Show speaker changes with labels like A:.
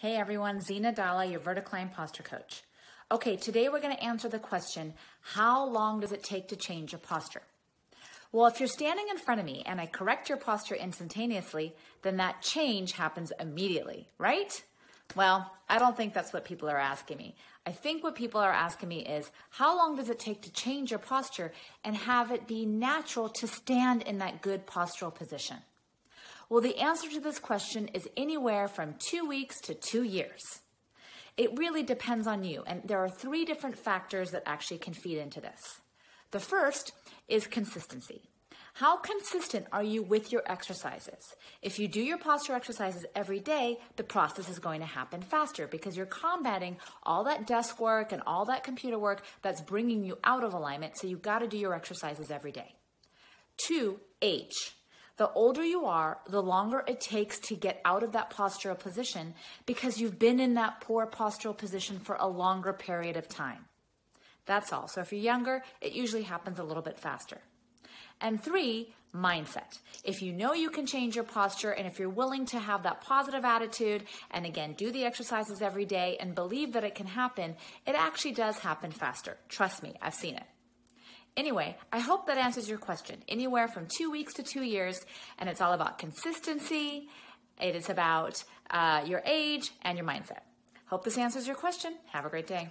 A: Hey everyone, Zeena Dhalla, your VerticAlign posture coach. Okay, today we're going to answer the question how long does it take to change your posture? Well, if you're standing in front of me and I correct your posture instantaneously, then that change happens immediately, right? Well, I don't think that's what people are asking me. I think what people are asking me is how long does it take to change your posture and have it be natural to stand in that good postural position? Well, the answer to this question is anywhere from two weeks to two years. It really depends on you, and there are three different factors that actually can feed into this. The first is consistency. How consistent are you with your exercises? If you do your posture exercises every day, the process is going to happen faster because you're combating all that desk work and all that computer work that's bringing you out of alignment. So you've got to do your exercises every day. Two, age. The older you are, the longer it takes to get out of that postural position because you've been in that poor postural position for a longer period of time. That's all. So if you're younger, it usually happens a little bit faster. And three, mindset. If you know you can change your posture and if you're willing to have that positive attitude and again, do the exercises every day and believe that it can happen, it actually does happen faster. Trust me, I've seen it. Anyway, I hope that answers your question. Anywhere from two weeks to two years, and it's all about consistency. It is about uh, your age and your mindset. Hope this answers your question. Have a great day.